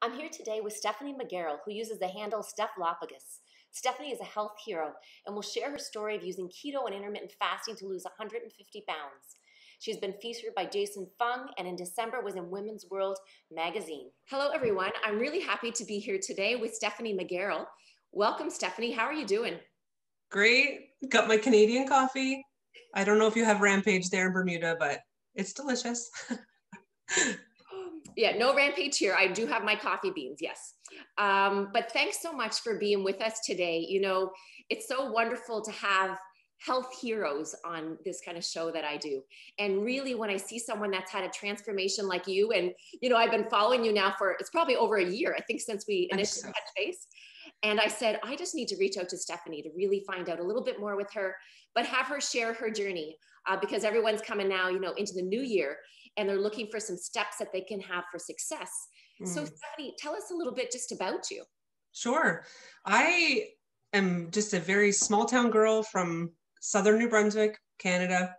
I'm here today with Stephanie McGarrigle, who uses the handle Stefalupogus. Stephanie is a health hero and will share her story of using keto and intermittent fasting to lose 150 pounds. She's been featured by Jason Fung and in December was in Women's World magazine. Hello, everyone. I'm really happy to be here today with Stephanie McGarrigle. Welcome, Stephanie. How are you doing? Great. Got my Canadian coffee. I don't know if you have Rampage there in Bermuda, but it's delicious. yeah, no Rampage here. I do have my coffee beans, yes. Um, but thanks so much for being with us today. You know, it's so wonderful to have health heroes on this kind of show that I do. And really, when I see someone that's had a transformation like you, and you know, I've been following you now for it's probably over a year, I think, since we initially touched base. And I said, I just need to reach out to Stephanie to really find out a little bit more with her, but have her share her journey uh, because everyone's coming now, you know, into the new year and they're looking for some steps that they can have for success. Mm. So, Stephanie, tell us a little bit just about you. Sure. I am just a very small town girl from southern New Brunswick, Canada.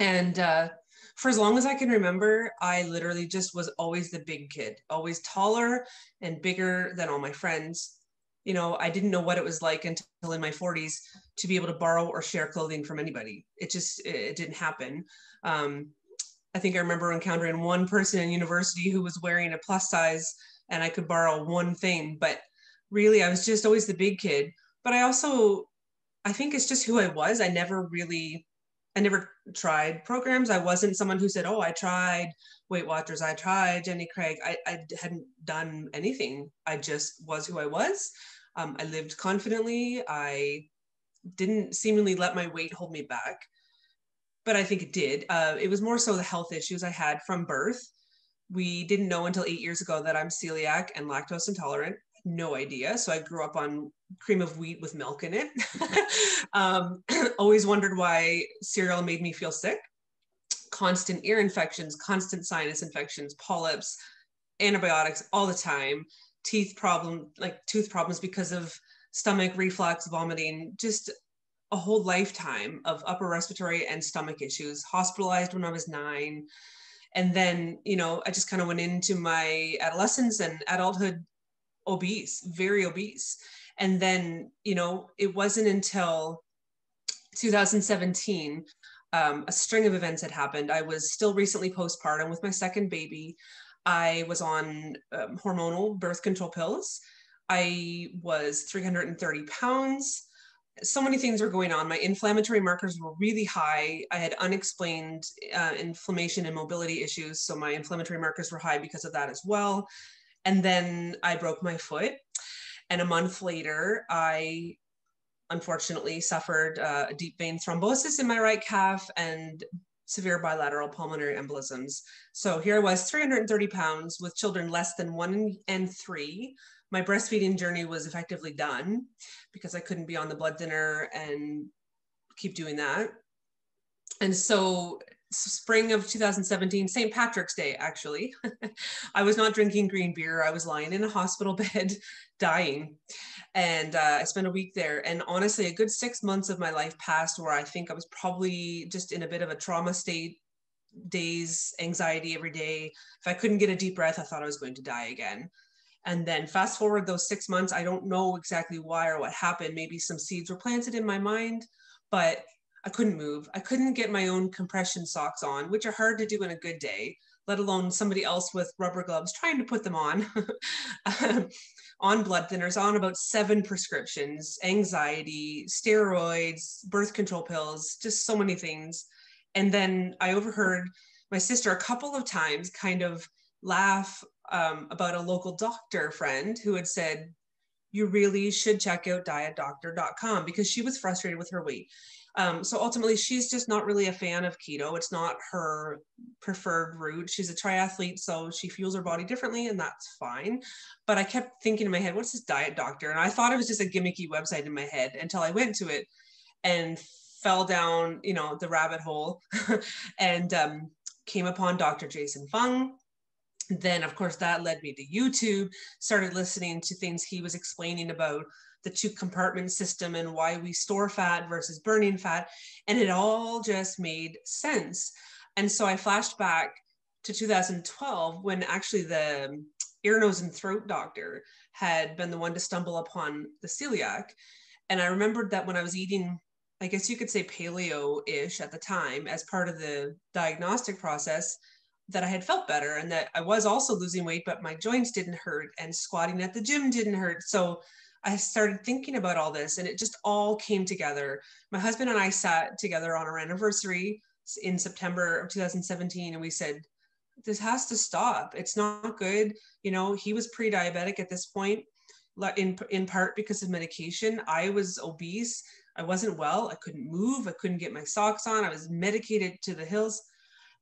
And uh, for as long as I can remember, I literally just was always the big kid, always taller and bigger than all my friends. You know, I didn't know what it was like until in my 40s to be able to borrow or share clothing from anybody. It just it didn't happen. Um, I think I remember encountering one person in university who was wearing a plus size and I could borrow one thing, but really I was just always the big kid. But I also I think it's just who I was. I never really, I never tried programs. I wasn't someone who said, oh, I tried Weight Watchers, I tried Jenny Craig. I, I hadn't done anything. I just was who I was. Um, I lived confidently. I didn't seemingly let my weight hold me back, but I think it did. Uh, it was more so the health issues I had from birth. We didn't know until eight years ago that I'm celiac and lactose intolerant no idea. So I grew up on cream of wheat with milk in it. um, always wondered why cereal made me feel sick. Constant ear infections, constant sinus infections, polyps, antibiotics all the time, teeth problem, like tooth problems because of stomach reflux, vomiting, just a whole lifetime of upper respiratory and stomach issues, hospitalized when I was nine. And then, you know, I just kind of went into my adolescence and adulthood obese, very obese. And then, you know, it wasn't until 2017, um, a string of events had happened. I was still recently postpartum with my second baby. I was on um, hormonal birth control pills. I was 330 pounds. So many things were going on. My inflammatory markers were really high. I had unexplained uh, inflammation and mobility issues. So my inflammatory markers were high because of that as well. And then I broke my foot. And a month later, I unfortunately suffered uh, a deep vein thrombosis in my right calf and severe bilateral pulmonary embolisms. So here I was, 330 pounds with children less than one and three. My breastfeeding journey was effectively done because I couldn't be on the blood thinner and keep doing that. And so spring of 2017, St. Patrick's Day, actually. I was not drinking green beer. I was lying in a hospital bed dying. And uh, I spent a week there. And honestly, a good six months of my life passed where I think I was probably just in a bit of a trauma state, days, anxiety every day. If I couldn't get a deep breath, I thought I was going to die again. And then fast forward those six months, I don't know exactly why or what happened. Maybe some seeds were planted in my mind, but I couldn't move. I couldn't get my own compression socks on, which are hard to do in a good day, let alone somebody else with rubber gloves trying to put them on. Um, on blood thinners, on about seven prescriptions, anxiety, steroids, birth control pills, just so many things. And then I overheard my sister a couple of times kind of laugh um, about a local doctor friend who had said, You really should check out dietdoctor.com because she was frustrated with her weight. Um, so ultimately, she's just not really a fan of keto. It's not her preferred route. She's a triathlete, so she fuels her body differently, and that's fine. But I kept thinking in my head, what's this diet doctor? And I thought it was just a gimmicky website in my head until I went to it and fell down, you know, the rabbit hole and um, came upon Dr. Jason Fung. Then, of course, that led me to YouTube, started listening to things he was explaining about the two compartment system and why we store fat versus burning fat. And it all just made sense. And so I flashed back to 2012 when actually the ear, nose, and throat doctor had been the one to stumble upon the celiac. And I remembered that when I was eating, I guess you could say paleo ish at the time as part of the diagnostic process, that I had felt better and that I was also losing weight, but my joints didn't hurt and squatting at the gym didn't hurt. So I started thinking about all this and it just all came together. My husband and I sat together on our anniversary in September of 2017 and we said, this has to stop. It's not good. You know, he was pre-diabetic at this point in in part because of medication. I was obese. I wasn't well. I couldn't move. I couldn't get my socks on. I was medicated to the hills.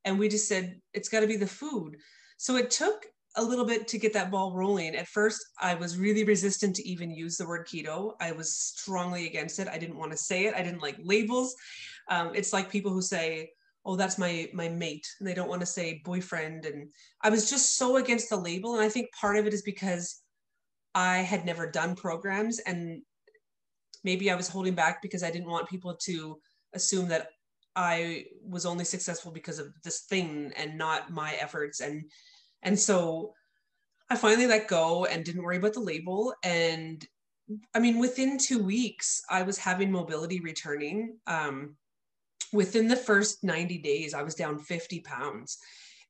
And we just said, it's got to be the food. So it took a little bit to get that ball rolling. At first, I was really resistant to even use the word keto. I was strongly against it. I didn't want to say it. I didn't like labels. Um, it's like people who say, "Oh, that's my my mate," and they don't want to say boyfriend. And I was just so against the label. And I think part of it is because I had never done programs, and maybe I was holding back because I didn't want people to assume that I was only successful because of this thing and not my efforts. And and so I finally let go and didn't worry about the label. And I mean, within two weeks, I was having mobility returning. Um, within the first 90 days, I was down 50 pounds.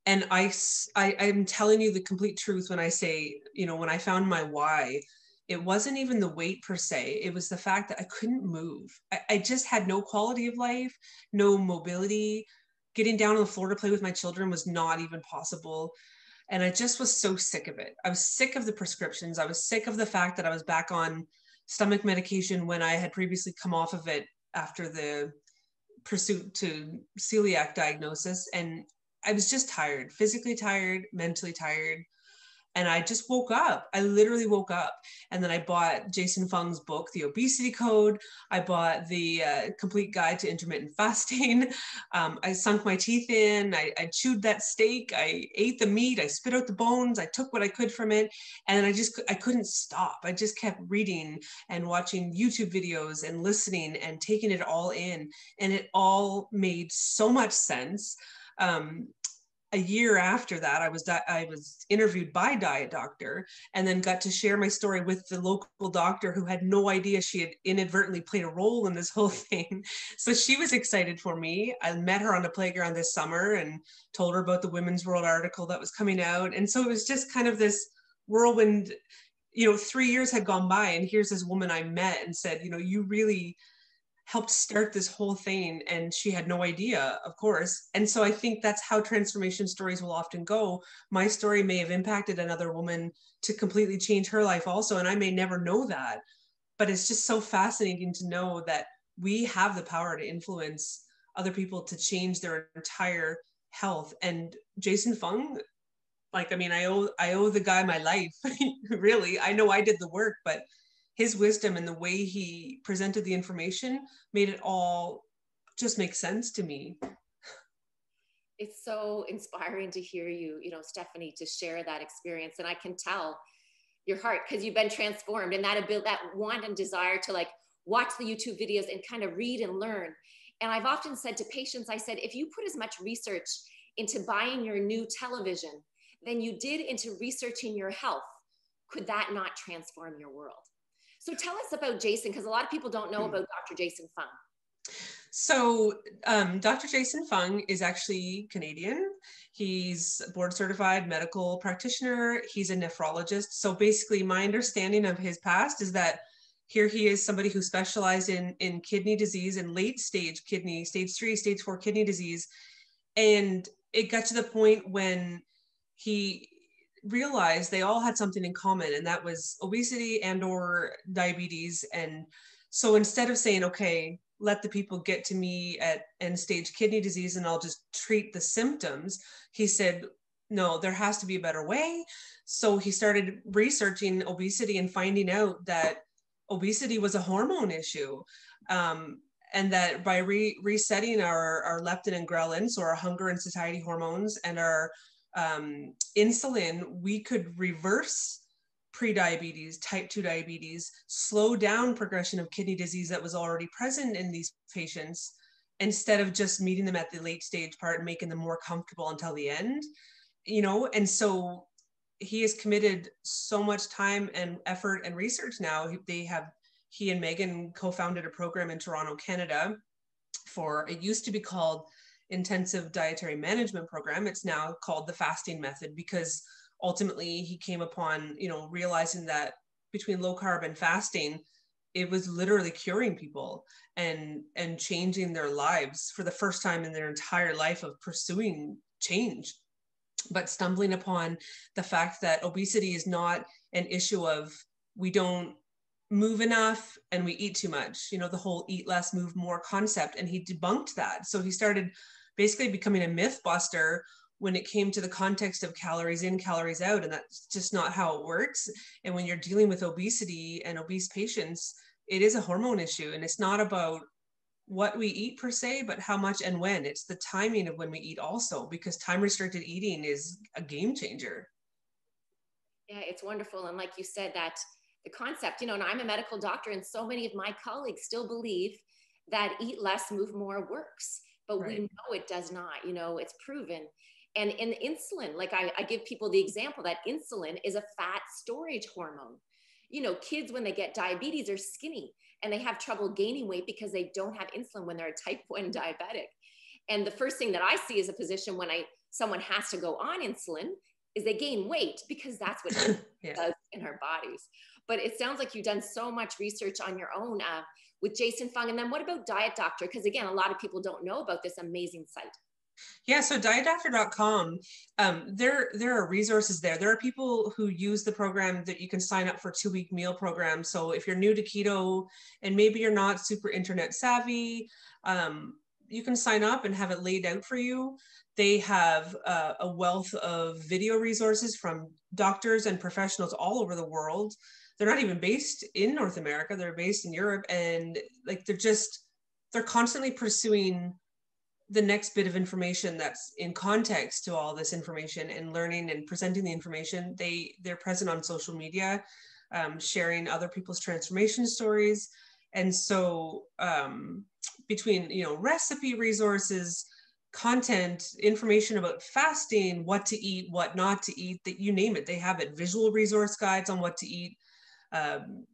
And I, I, I'm telling you the complete truth when I say, you know, when I found my why, it wasn't even the weight per se it was the fact that i couldn't move. I, I, just had no quality of life no mobility. Getting down on the floor to play with my children was not even possible and i just was so sick of it. I was sick of the prescriptions. I was sick of the fact that i was back on stomach medication when i had previously come off of it after the pursuit to celiac diagnosis and i was just tired physically tired mentally tired and I just woke up. I literally woke up, and then I bought Jason Fung's book, The Obesity Code. I bought the uh, Complete Guide to Intermittent Fasting. Um, I sunk my teeth in. I, I, chewed that steak. I ate the meat. I spit out the bones. I took what I could from it, and I just I couldn't stop. I just kept reading and watching YouTube videos and listening and taking it all in, and it all made so much sense. Um, a year after that, I was di- I was interviewed by Diet Doctor, and then got to share my story with the local doctor who had no idea she had inadvertently played a role in this whole thing. So she was excited for me. I met her on the playground this summer and told her about the Women's World article that was coming out, and so it was just kind of this whirlwind. You know, three years had gone by, and here's this woman I met and said, you know, you really helped start this whole thing and she had no idea of course. And so i think that's how transformation stories will often go. My story may have impacted another woman to completely change her life also and i may never know that. But it's just so fascinating to know that we have the power to influence other people to change their entire health. And jason fung like i mean i owe i owe the guy my life really. I know i did the work but his wisdom and the way he presented the information made it all just make sense to me. It's so inspiring to hear you you know stephanie to share that experience. And i can tell your heart because you've been transformed and that ability that want and desire to like watch the youtube videos and kind of read and learn. And i've often said to patients i said if you put as much research into buying your new television than you did into researching your health could that not transform your world so tell us about Jason, because a lot of people don't know hmm. about Dr. Jason Fung. So, um, Dr. Jason Fung is actually Canadian. He's board certified medical practitioner. He's a nephrologist. So, basically, my understanding of his past is that here he is somebody who specialized in, in kidney disease and late stage kidney, stage three, stage four kidney disease. And it got to the point when he realized they all had something in common and that was obesity and or diabetes. And so instead of saying okay let the people get to me at end stage kidney disease and i'll just treat the symptoms he said no there has to be a better way. So he started researching obesity and finding out that obesity was a hormone issue um, and that by re- resetting our, our leptin and ghrelin so our hunger and satiety hormones and our um, insulin, we could reverse prediabetes, type 2 diabetes, slow down progression of kidney disease that was already present in these patients instead of just meeting them at the late stage part and making them more comfortable until the end you know and so he has committed so much time and effort and research now. They have he and Megan co-founded a program in Toronto, Canada, for it used to be called intensive dietary management program. It's now called the fasting method because ultimately he came upon, you know, realizing that between low carb and fasting, it was literally curing people and and changing their lives for the first time in their entire life of pursuing change but stumbling upon the fact that obesity is not an issue of we don't move enough and we eat too much you know the whole eat less move more concept and he debunked that so he started basically becoming a myth buster when it came to the context of calories in calories out and that's just not how it works and when you're dealing with obesity and obese patients it is a hormone issue and it's not about what we eat per se, but how much and when. It's the timing of when we eat also, because time restricted eating is a game changer. Yeah, it's wonderful. And like you said, that the concept, you know, and I'm a medical doctor, and so many of my colleagues still believe that eat less, move more works. But right. we know it does not, you know, it's proven. And in insulin, like I, I give people the example that insulin is a fat storage hormone. You know, kids, when they get diabetes, are skinny and they have trouble gaining weight because they don't have insulin when they're a type 1 diabetic and the first thing that i see as a physician when i someone has to go on insulin is they gain weight because that's what it yeah. does in our bodies but it sounds like you've done so much research on your own uh, with jason fung and then what about diet doctor because again a lot of people don't know about this amazing site yeah, so dietdoctor.com, um, there there are resources there. There are people who use the program that you can sign up for two week meal program. So if you're new to keto and maybe you're not super internet savvy, um, you can sign up and have it laid out for you. They have uh, a wealth of video resources from doctors and professionals all over the world. They're not even based in North America; they're based in Europe, and like they're just they're constantly pursuing the next bit of information that's in context to all this information and learning and presenting the information. They they're present on social media um, sharing other people's transformation stories. And so um, between you know recipe resources content information about fasting what to eat what not to eat that you name it they have it. Visual resource guides on what to eat um,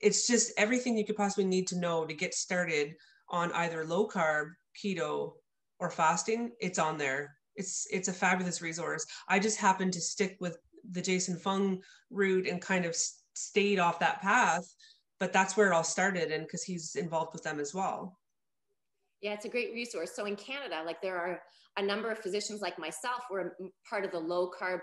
it's just everything you could possibly need to know to get started on either low carb keto or fasting, it's on there. It's it's a fabulous resource. I just happened to stick with the Jason Fung route and kind of stayed off that path, but that's where it all started and because he's involved with them as well. Yeah, it's a great resource. So in Canada, like there are a number of physicians like myself, we're part of the low carb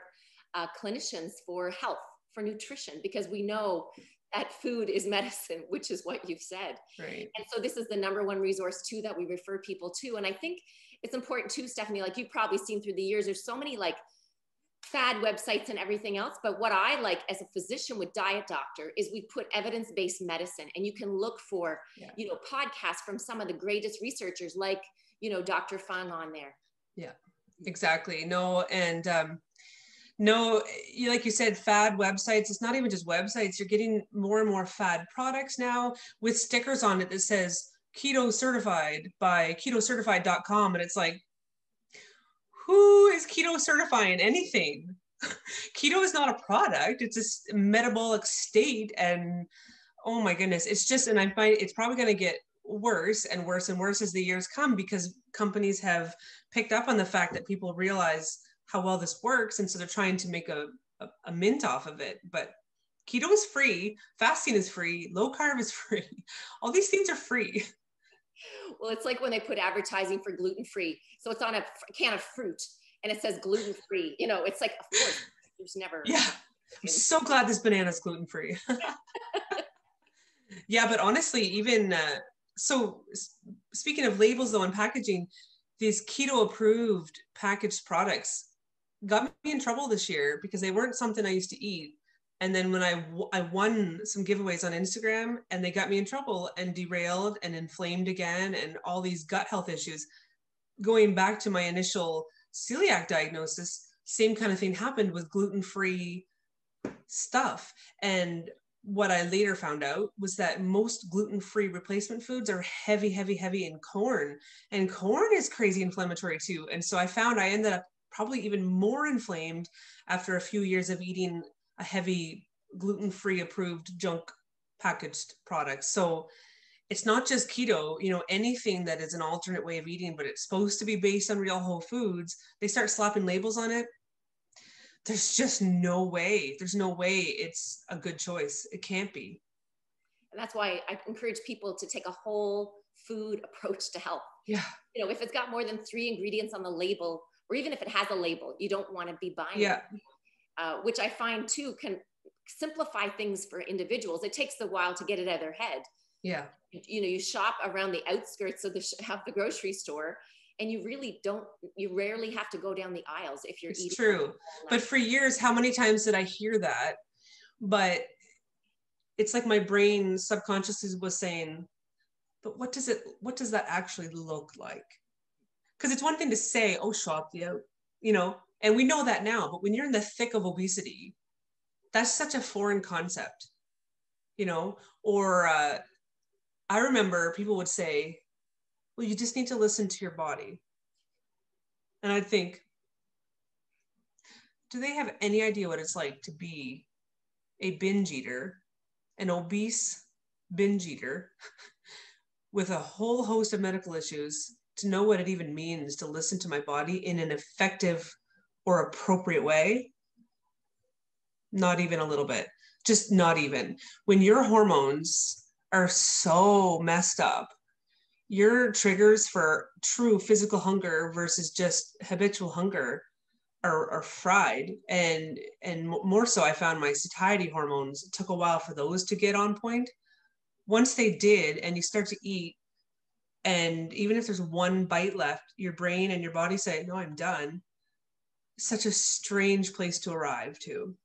uh, clinicians for health, for nutrition, because we know that food is medicine, which is what you've said. Right. And so this is the number one resource too that we refer people to. And I think it's important too, Stephanie, like you've probably seen through the years, there's so many like fad websites and everything else. But what I like as a physician with Diet Doctor is we put evidence-based medicine and you can look for, yeah. you know, podcasts from some of the greatest researchers like, you know, Dr. Fung on there. Yeah, exactly. No, and um, no, like you said, fad websites. It's not even just websites. You're getting more and more fad products now with stickers on it that says keto certified by keto ketocertified.com. And it's like, who is keto certifying anything? keto is not a product, it's a metabolic state. And oh my goodness, it's just, and I find it's probably going to get worse and worse and worse as the years come because companies have picked up on the fact that people realize how well this works. And so they're trying to make a, a, a mint off of it but keto is free fasting is free low carb is free. All these things are free. Well it's like when they put advertising for gluten free so it's on a can of fruit and it says gluten free you know it's like of course there's never yeah. I'm so glad this banana is gluten free yeah but honestly even uh, so speaking of labels though and packaging these keto approved packaged products got me in trouble this year because they weren't something I used to eat. And then when I, I won some giveaways on Instagram and they got me in trouble and derailed and inflamed again and all these gut health issues. Going back to my initial celiac diagnosis, same kind of thing happened with gluten free stuff. And what I later found out was that most gluten free replacement foods are heavy, heavy, heavy in corn. And corn is crazy inflammatory too. And so I found I ended up probably even more inflamed after a few years of eating a heavy gluten-free approved junk packaged product. So it's not just keto, you know, anything that is an alternate way of eating, but it's supposed to be based on real whole foods, they start slapping labels on it. There's just no way. There's no way it's a good choice. It can't be. And that's why I encourage people to take a whole food approach to health. Yeah. You know, if it's got more than three ingredients on the label, or even if it has a label, you don't want to be buying. Yeah. Uh, which I find too can simplify things for individuals. It takes a while to get it out of their head. Yeah. You know, you shop around the outskirts of the of the grocery store, and you really don't. You rarely have to go down the aisles if you're it's eating. True, but for years, how many times did I hear that? But it's like my brain subconsciously was saying, but what does it? What does that actually look like? Because it's one thing to say, "Oh, shop the you know, and we know that now. But when you're in the thick of obesity, that's such a foreign concept, you know. Or uh, I remember people would say, well, you just need to listen to your body. And I'd think, do they have any idea what it's like to be a binge eater, an obese binge eater with a whole host of medical issues, to know what it even means to listen to my body in an effective or appropriate way? Not even a little bit, just not even. When your hormones are so messed up, your triggers for true physical hunger versus just habitual hunger are, are fried and and more so i found my satiety hormones it took a while for those to get on point once they did and you start to eat and even if there's one bite left your brain and your body say no i'm done such a strange place to arrive to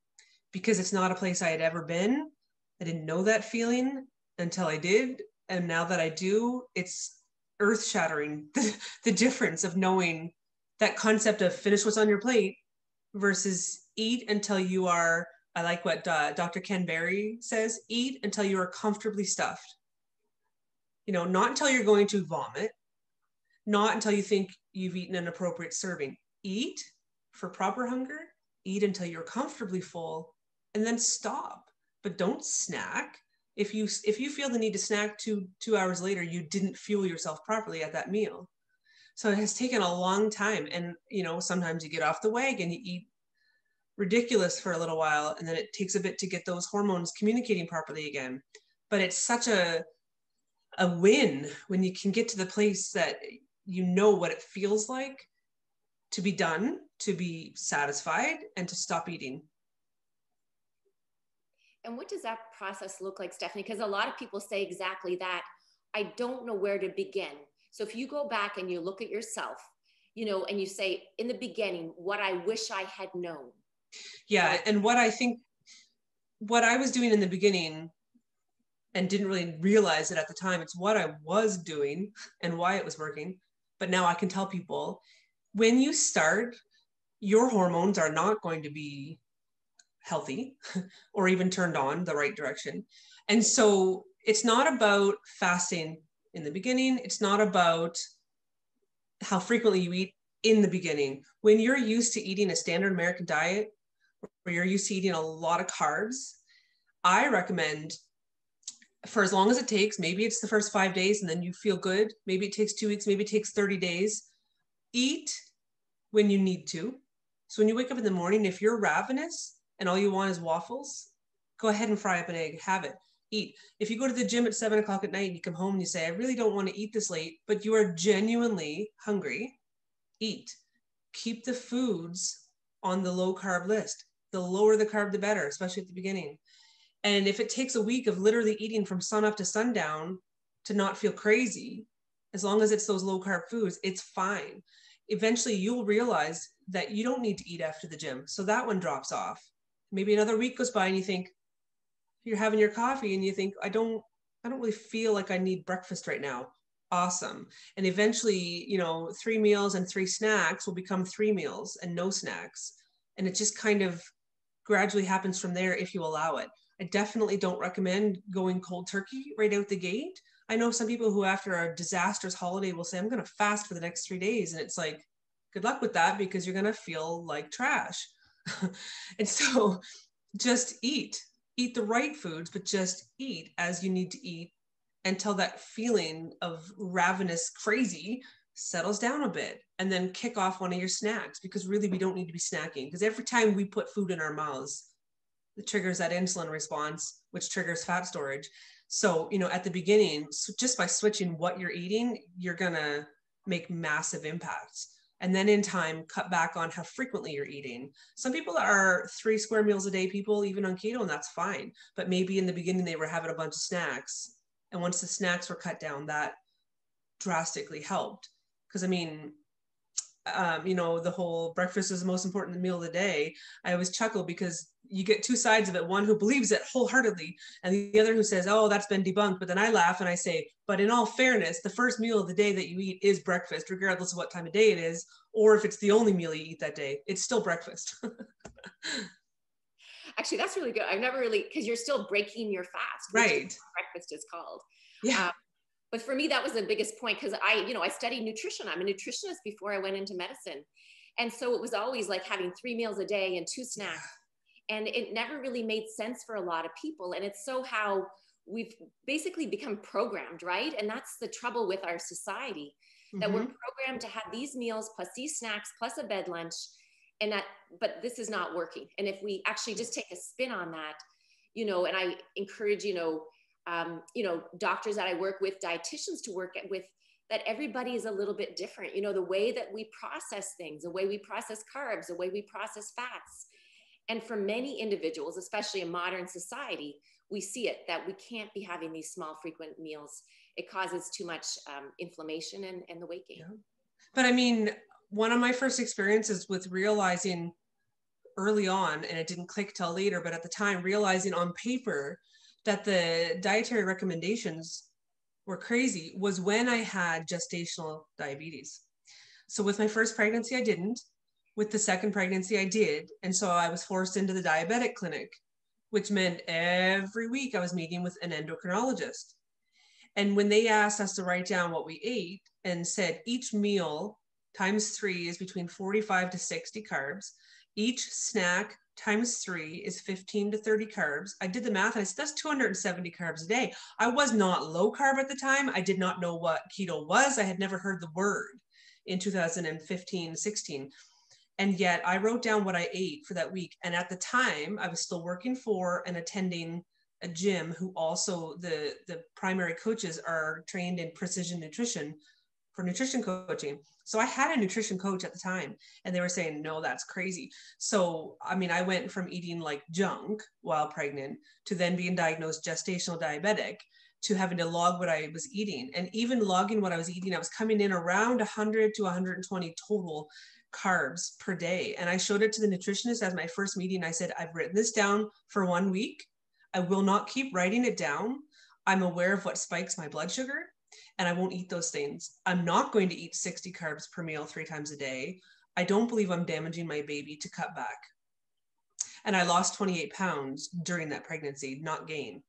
because it's not a place i had ever been i didn't know that feeling until i did and now that I do, it's earth shattering the, the difference of knowing that concept of finish what's on your plate versus eat until you are, I like what uh, Dr. Ken Berry says, eat until you are comfortably stuffed. You know, not until you're going to vomit, not until you think you've eaten an appropriate serving. Eat for proper hunger, eat until you're comfortably full, and then stop. But don't snack if you if you feel the need to snack two two hours later you didn't fuel yourself properly at that meal so it has taken a long time and you know sometimes you get off the wagon you eat ridiculous for a little while and then it takes a bit to get those hormones communicating properly again but it's such a a win when you can get to the place that you know what it feels like to be done to be satisfied and to stop eating and what does that process look like, Stephanie? Because a lot of people say exactly that. I don't know where to begin. So if you go back and you look at yourself, you know, and you say, in the beginning, what I wish I had known. Yeah. And what I think, what I was doing in the beginning and didn't really realize it at the time, it's what I was doing and why it was working. But now I can tell people when you start, your hormones are not going to be healthy or even turned on the right direction. And so it's not about fasting in the beginning, it's not about how frequently you eat in the beginning. When you're used to eating a standard American diet, where you're used to eating a lot of carbs, I recommend for as long as it takes, maybe it's the first five days and then you feel good. Maybe it takes two weeks, maybe it takes 30 days. Eat when you need to. So when you wake up in the morning, if you're ravenous, and all you want is waffles, go ahead and fry up an egg, have it, eat. If you go to the gym at seven o'clock at night and you come home and you say, I really don't want to eat this late, but you are genuinely hungry, eat. Keep the foods on the low carb list. The lower the carb, the better, especially at the beginning. And if it takes a week of literally eating from sun up to sundown to not feel crazy, as long as it's those low carb foods, it's fine. Eventually, you'll realize that you don't need to eat after the gym. So that one drops off. Maybe another week goes by and you think you're having your coffee and you think i don't i don't really feel like i need breakfast right now. Awesome. And eventually you know three meals and three snacks will become three meals and no snacks. And it just kind of gradually happens from there if you allow it i definitely don't recommend going cold turkey right out the gate i know some people who after a disastrous holiday will say i'm going to fast for the next three days and it's like good luck with that because you're going to feel like trash. and so just eat, eat the right foods, but just eat as you need to eat until that feeling of ravenous crazy settles down a bit and then kick off one of your snacks because really we don't need to be snacking because every time we put food in our mouths triggers that insulin response which triggers fat storage. So you know at the beginning so just by switching what you're eating you're going to make massive impacts. And then in time cut back on how frequently you're eating. Some people are three square meals a day people even on keto and that's fine. But maybe in the beginning they were having a bunch of snacks. And once the snacks were cut down that drastically helped. Because i mean um, you know the whole breakfast is the most important meal of the day i always chuckle because you get two sides of it one who believes it wholeheartedly and the other who says oh that's been debunked but then i laugh and i say but in all fairness the first meal of the day that you eat is breakfast regardless of what time of day it is or if it's the only meal you eat that day it's still breakfast. Actually that's really good. I've never really because you're still breaking your fast right. breakfast is called. Yeah. Um, but for me that was the biggest point because i you know i studied nutrition. I'm a nutritionist before i went into medicine. And so it was always like having three meals a day and two snacks. And it never really made sense for a lot of people. And it's so how we've basically become programmed right? And that's the trouble with our society that mm-hmm. we're programmed to have these meals plus these snacks plus a bed lunch. And that but this is not working. And if we actually just take a spin on that you know and i encourage you know um, you know, doctors that I work with, dietitians to work with, that everybody is a little bit different. You know, the way that we process things, the way we process carbs, the way we process fats. And for many individuals, especially in modern society, we see it that we can't be having these small, frequent meals. It causes too much um, inflammation and, and the weight gain. Yeah. But I mean, one of my first experiences with realizing early on, and it didn't click till later, but at the time, realizing on paper that the dietary recommendations were crazy was when I had gestational diabetes. So with my first pregnancy, I didn't. With the second pregnancy, I did. And so I was forced into the diabetic clinic, which meant every week I was meeting with an endocrinologist. And when they asked us to write down what we ate and said each meal times three is between 45 to 60 carbs, each snack times three is 15 to 30 carbs. I did the math and I said, that's 270 carbs a day. I was not low carb at the time. I did not know what keto was. I had never heard the word in 2015, 16. And yet I wrote down what I ate for that week. And at the time, I was still working for and attending a gym who also the the primary coaches are trained in precision nutrition for nutrition coaching. So I had a nutrition coach at the time and they were saying, no, that's crazy. So, I mean, I went from eating like junk while pregnant to then being diagnosed gestational diabetic to having to log what I was eating. And even logging what I was eating, I was coming in around 100 to 120 total carbs per day. And I showed it to the nutritionist as my first meeting. I said, I've written this down for one week. I will not keep writing it down. I'm aware of what spikes my blood sugar and I won't eat those things. I'm not going to eat 60 carbs per meal three times a day. I don't believe I'm damaging my baby to cut back. And I lost 28 pounds during that pregnancy, not gain.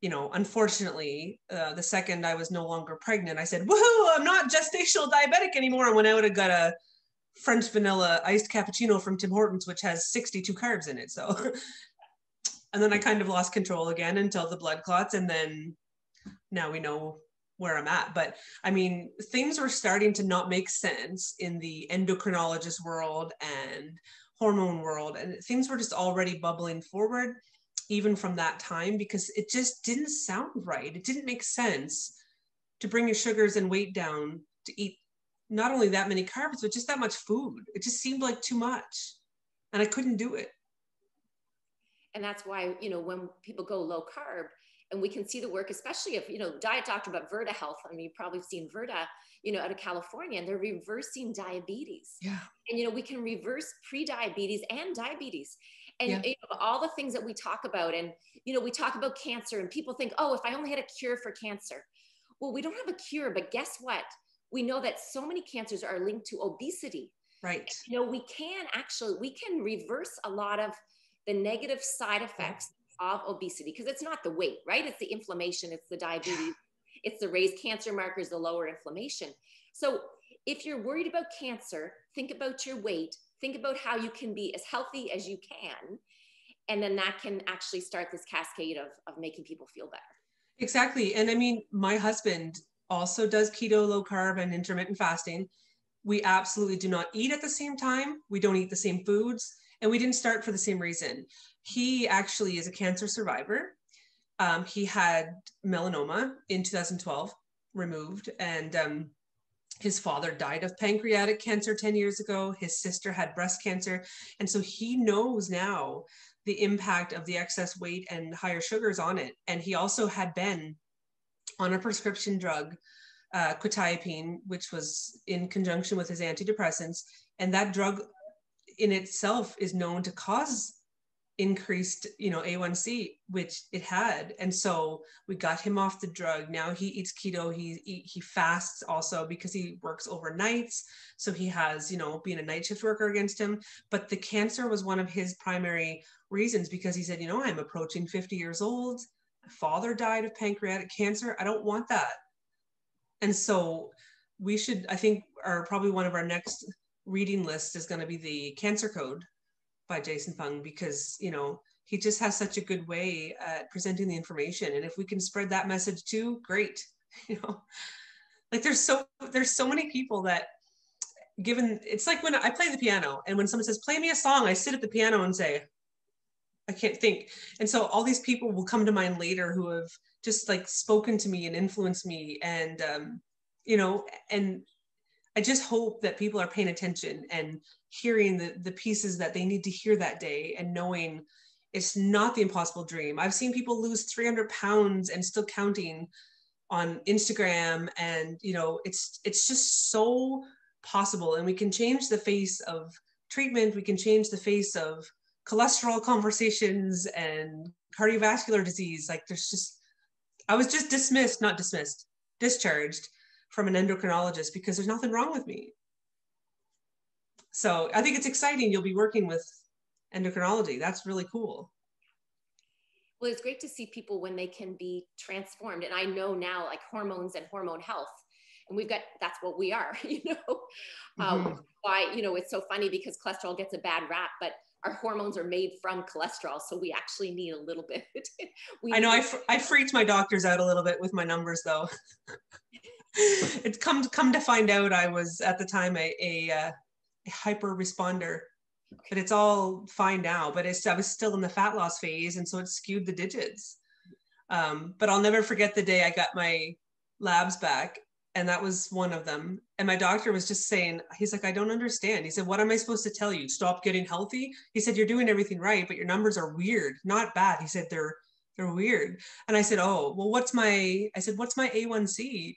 You know, unfortunately, uh, the second I was no longer pregnant, I said, Woohoo, I'm not gestational diabetic anymore. And went out and got a French vanilla iced cappuccino from Tim Hortons, which has 62 carbs in it. So, and then I kind of lost control again until the blood clots. And then now we know where I'm at. But I mean, things were starting to not make sense in the endocrinologist world and hormone world, and things were just already bubbling forward, even from that time, because it just didn't sound right. It didn't make sense to bring your sugars and weight down to eat not only that many carbs, but just that much food. It just seemed like too much. And I couldn't do it. And that's why, you know, when people go low carb, and we can see the work, especially if, you know, diet doctor about Virta Health. I mean, you've probably seen Virta, you know, out of California, and they're reversing diabetes. Yeah. And, you know, we can reverse pre-diabetes and diabetes. And yeah. you know, all the things that we talk about, and, you know, we talk about cancer and people think, oh, if I only had a cure for cancer. Well, we don't have a cure, but guess what? We know that so many cancers are linked to obesity. Right. And, you know, we can actually, we can reverse a lot of the negative side effects of obesity because it's not the weight, right? It's the inflammation, it's the diabetes, it's the raised cancer markers, the lower inflammation. So if you're worried about cancer, think about your weight, think about how you can be as healthy as you can. And then that can actually start this cascade of, of making people feel better. Exactly. And I mean, my husband also does keto, low carb, and intermittent fasting. We absolutely do not eat at the same time. We don't eat the same foods. And we didn't start for the same reason. He actually is a cancer survivor. Um, he had melanoma in 2012 removed, and um, his father died of pancreatic cancer 10 years ago. His sister had breast cancer. And so he knows now the impact of the excess weight and higher sugars on it. And he also had been on a prescription drug, uh, quetiapine, which was in conjunction with his antidepressants. And that drug in itself is known to cause increased you know a1c which it had. And so we got him off the drug. Now he eats keto. He he, fasts also because he works overnights. So he has you know being a night shift worker against him. But the cancer was one of his primary reasons because he said you know i'm approaching 50 years old. My father died of pancreatic cancer. I don't want that. And so we should i think are probably one of our next reading list is going to be the cancer code by Jason Fung because, you know, he just has such a good way at presenting the information. And if we can spread that message too, great. You know, like there's so there's so many people that given it's like when I play the piano and when someone says, play me a song, I sit at the piano and say, I can't think. And so all these people will come to mind later who have just like spoken to me and influenced me and um, you know, and I just hope that people are paying attention and hearing the, the pieces that they need to hear that day and knowing it's not the impossible dream. I've seen people lose 300 pounds and still counting on Instagram and you know it's it's just so possible. And we can change the face of treatment. We can change the face of cholesterol conversations and cardiovascular disease. Like there's just I was just dismissed not dismissed discharged from an endocrinologist because there's nothing wrong with me so I think it's exciting. You'll be working with endocrinology. That's really cool. Well, it's great to see people when they can be transformed. And I know now, like hormones and hormone health, and we've got that's what we are, you know. Um, mm-hmm. why, you know, it's so funny because cholesterol gets a bad rap, but our hormones are made from cholesterol. So we actually need a little bit. I know I, fr- I freaked my doctors out a little bit with my numbers though. it's come, come to find out I was at the time a, a, uh, hyper responder but it's all fine now but it's i was still in the fat loss phase and so it skewed the digits. Um, but i'll never forget the day i got my labs back and that was one of them. And my doctor was just saying he's like i don't understand. He said what am i supposed to tell you? Stop getting healthy? He said you're doing everything right but your numbers are weird not bad. He said they're they're weird. And i said oh well what's my i said what's my a1c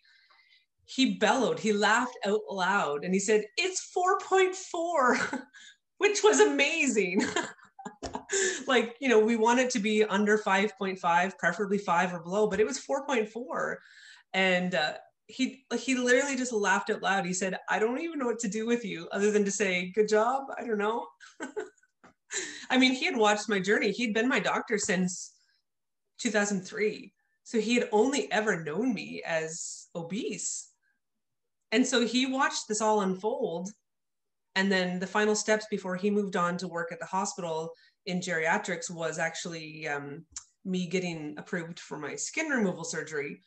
he bellowed, he laughed out loud, and he said, It's 4.4, which was amazing. like, you know, we want it to be under 5.5, preferably five or below, but it was 4.4. And uh, he he literally just laughed out loud. He said, I don't even know what to do with you other than to say, Good job. I don't know. I mean, he had watched my journey. He'd been my doctor since 2003. So he had only ever known me as obese and so he watched this all unfold. And then the final steps before he moved on to work at the hospital in geriatrics was actually um, me getting approved for my skin removal surgery.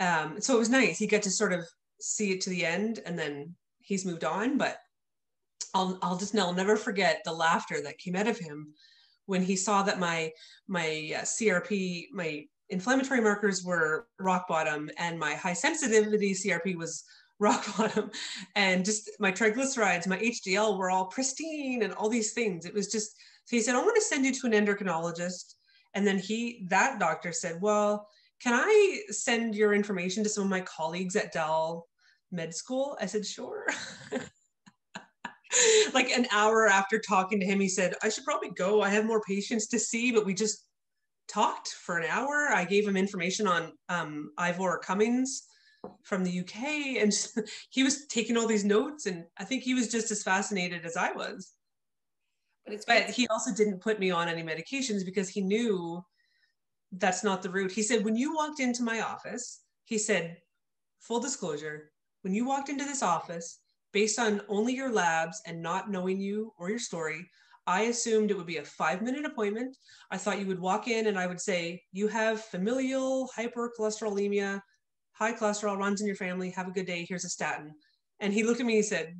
Um, so it was nice. He got to sort of see it to the end and then he's moved on. But I'll, I'll just, I'll never forget the laughter that came out of him when he saw that my, my uh, CRP, my inflammatory markers were rock bottom and my high sensitivity CRP was rock bottom and just my triglycerides my hdl were all pristine and all these things. It was just so he said i'm going to send you to an endocrinologist. And then he that doctor said well can i send your information to some of my colleagues at Dal med school? I said sure. Like an hour after talking to him he said i should probably go. I have more patients to see but we just talked for an hour. I gave him information on um, ivor cummins from the UK and he was taking all these notes and I think he was just as fascinated as I was. But, it's but he also didn't put me on any medications because he knew that's not the route. He said, when you walked into my office, he said, full disclosure, when you walked into this office, Based on only your labs and not knowing you or your story, I assumed it would be a five minute appointment. I thought you would walk in and I would say, You have familial hypercholesterolemia, high cholesterol runs in your family. Have a good day. Here's a statin. And he looked at me and said,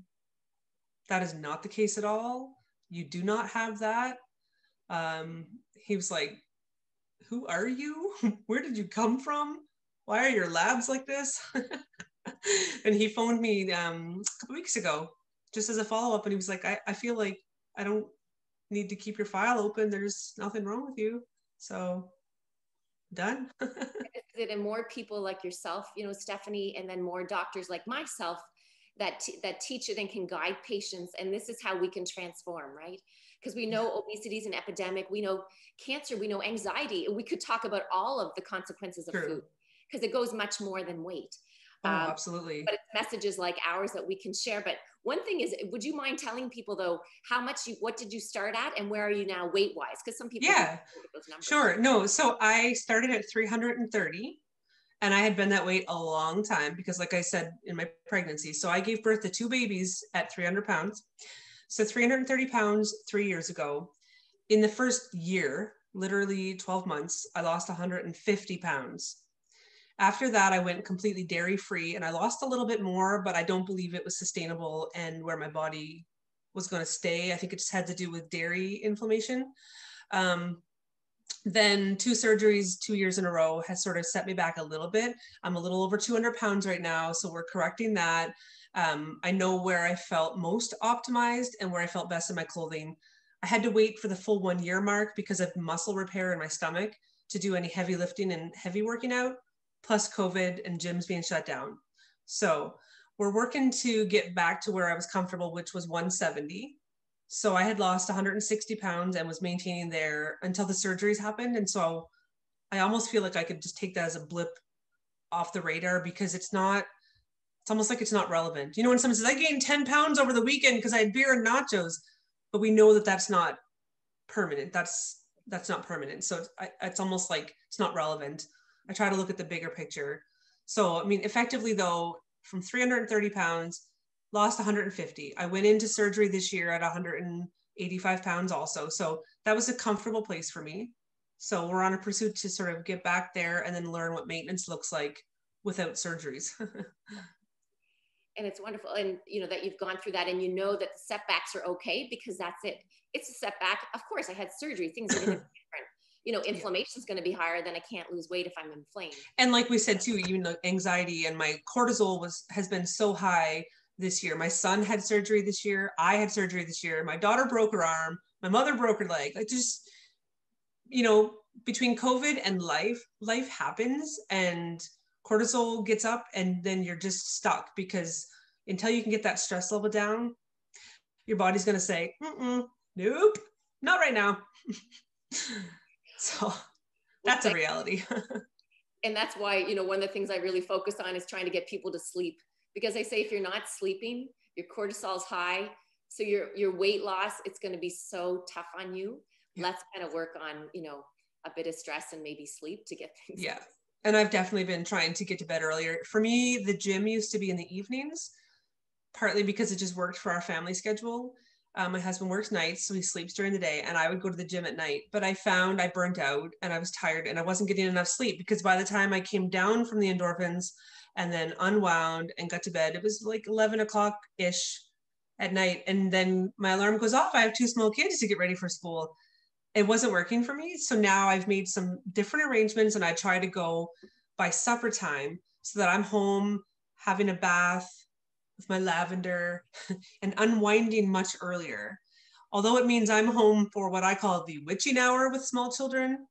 That is not the case at all. You do not have that. Um, he was like, Who are you? Where did you come from? Why are your labs like this? and he phoned me um, a couple weeks ago just as a follow up. And he was like, I, I feel like I don't need to keep your file open. There's nothing wrong with you. So done. it and more people like yourself, you know, Stephanie, and then more doctors like myself that t- that teach it and can guide patients. And this is how we can transform, right? Because we know obesity is an epidemic. We know cancer. We know anxiety. We could talk about all of the consequences of True. food because it goes much more than weight. Oh, um, absolutely. But it's messages like ours that we can share. But one thing is, eh, would you mind telling people though how much you, what did you start at, and where are you now weight wise? Because some people, yeah, sure. No, so I started at 330, and I had been that weight a long time because, like I said, in my pregnancy, so I gave birth to two babies at 300 pounds. So 330 pounds three years ago. In the first year, literally 12 months, I lost 150 pounds after that, I went completely dairy free and I lost a little bit more, but I don't believe it was sustainable and where my body was going to stay. I think it just had to do with dairy inflammation. Um, then two surgeries two years in a row has sort of set me back a little bit. I'm a little over 200 pounds right now, so we're correcting that. Um, I know where I felt most optimized and where I felt best in my clothing. I had to wait for the full one year mark because of muscle repair in my stomach to do any heavy lifting and heavy working out plus COVID and gyms being shut down. So we're working to get back to where I was comfortable, which was 170. So I had lost 160 pounds and was maintaining there until the surgeries happened. And so I almost feel like I could just take that as a blip off the radar because it's not, it's almost like it's not relevant. You know, when someone says, I gained 10 pounds over the weekend because I had beer and nachos, but we know that that's not permanent. That's, that's not permanent. So it's, it's almost like it's not relevant. I try to look at the bigger picture. So, I mean, effectively though, from 330 pounds, lost 150. I went into surgery this year at 185 pounds also. So that was a comfortable place for me. So we're on a pursuit to sort of get back there and then learn what maintenance looks like without surgeries. and it's wonderful and you know that you've gone through that and you know that the setbacks are okay because that's it it's a setback of course i had surgery things are different you know, inflammation is going to be higher than I can't lose weight if I'm inflamed. And like we said too, even the anxiety and my cortisol was has been so high this year. My son had surgery this year. I had surgery this year. My daughter broke her arm. My mother broke her leg. Like just, you know, between COVID and life, life happens and cortisol gets up and then you're just stuck because until you can get that stress level down, your body's going to say, nope, not right now. So that's a reality. and that's why, you know, one of the things I really focus on is trying to get people to sleep because I say if you're not sleeping, your cortisol is high. So your your weight loss, it's going to be so tough on you. Yeah. Let's kind of work on, you know, a bit of stress and maybe sleep to get things. Yeah. And I've definitely been trying to get to bed earlier. For me, the gym used to be in the evenings, partly because it just worked for our family schedule. Um, my husband works nights, so he sleeps during the day, and I would go to the gym at night. But I found I burnt out and I was tired and I wasn't getting enough sleep because by the time I came down from the endorphins and then unwound and got to bed, it was like 11 o'clock ish at night. And then my alarm goes off. I have two small kids to get ready for school. It wasn't working for me. So now I've made some different arrangements and I try to go by supper time so that I'm home having a bath with my lavender and unwinding much earlier. Although it means I'm home for what I call the witching hour with small children,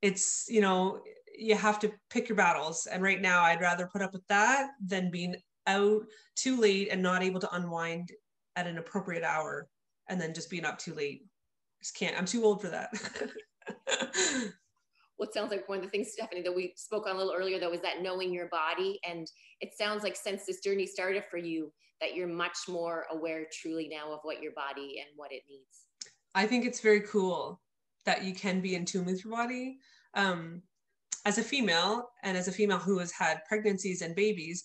it's, you know, you have to pick your battles. And right now, I'd rather put up with that than being out too late and not able to unwind at an appropriate hour and then just being up too late. Just can't, I'm too old for that. what sounds like one of the things, Stephanie, that we spoke on a little earlier, though, is that knowing your body. And it sounds like since this journey started for you, that you're much more aware truly now of what your body and what it needs. I think it's very cool that you can be in tune with your body. Um, as a female, and as a female who has had pregnancies and babies,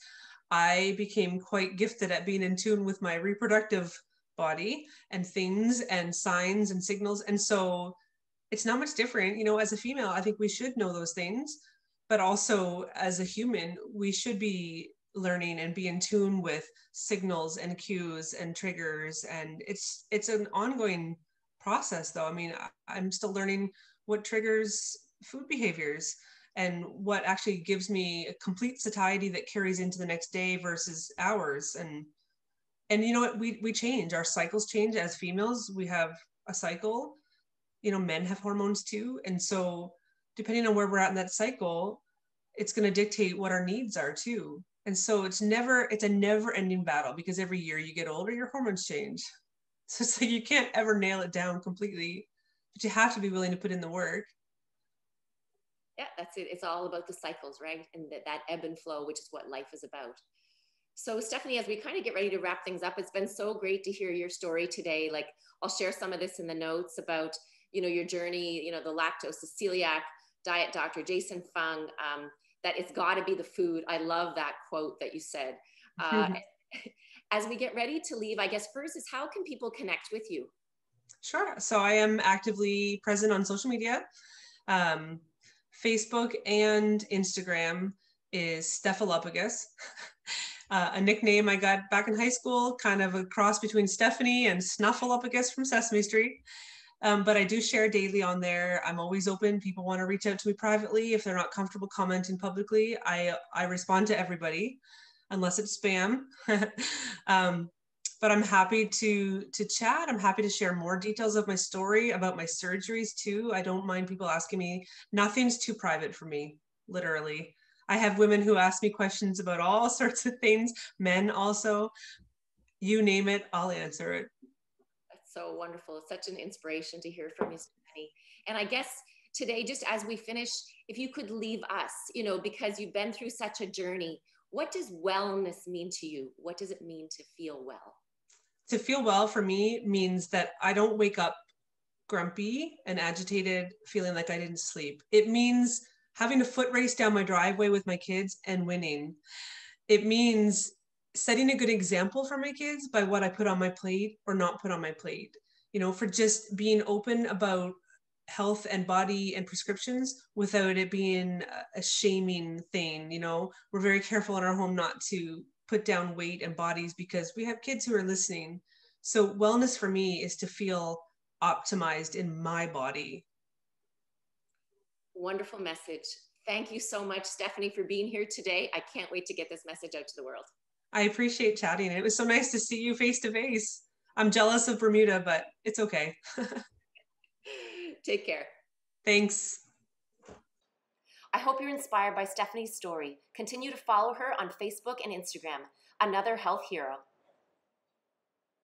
I became quite gifted at being in tune with my reproductive body and things and signs and signals. And so it's not much different. You know, as a female, I think we should know those things, but also as a human, we should be learning and be in tune with signals and cues and triggers. And it's it's an ongoing process though. I mean, I'm still learning what triggers food behaviors and what actually gives me a complete satiety that carries into the next day versus hours and and you know what we we change our cycles change as females we have a cycle you know men have hormones too. And so depending on where we're at in that cycle it's going to dictate what our needs are too. And so it's never it's a never ending battle because every year you get older your hormones change. So it's like you can't ever nail it down completely but you have to be willing to put in the work. Yeah that's it. It's all about the cycles right? And that, that ebb and flow which is what life is about. So stephanie as we kind of get ready to wrap things up it's been so great to hear your story today. Like i'll share some of this in the notes about you know your journey you know the lactose the celiac diet doctor jason fung um, that it's got to be the food. I love that quote that you said. Uh, as we get ready to leave i guess first is how can people connect with you? Sure. So i am actively present on social media. Um, Facebook and Instagram is Stefalupogus, uh, a nickname I got back in high school, kind of a cross between Stephanie and Snuffleupagus from Sesame Street. Um, but I do share daily on there. I'm always open. People want to reach out to me privately if they're not comfortable commenting publicly. I I respond to everybody, unless it's spam. um, but I'm happy to to chat. I'm happy to share more details of my story about my surgeries too. I don't mind people asking me. Nothing's too private for me, literally. I have women who ask me questions about all sorts of things, men also. You name it, I'll answer it. So wonderful. It's such an inspiration to hear from you, Stephanie. And I guess today, just as we finish, if you could leave us, you know, because you've been through such a journey, what does wellness mean to you? What does it mean to feel well? to feel well for me means that I don't wake up grumpy and agitated, feeling like I didn't sleep. It means having a foot race down my driveway with my kids and winning. It means setting a good example for my kids by what I put on my plate or not put on my plate. You know, for just being open about health and body and prescriptions without it being a shaming thing. You know, we're very careful in our home not to put down weight and bodies because we have kids who are listening. So, wellness for me is to feel optimized in my body. Wonderful message. Thank you so much, Stephanie, for being here today. I can't wait to get this message out to the world. I appreciate chatting. It was so nice to see you face to face. I'm jealous of Bermuda, but it's okay. Take care. Thanks. I hope you're inspired by Stephanie's story. Continue to follow her on Facebook and Instagram. Another health hero.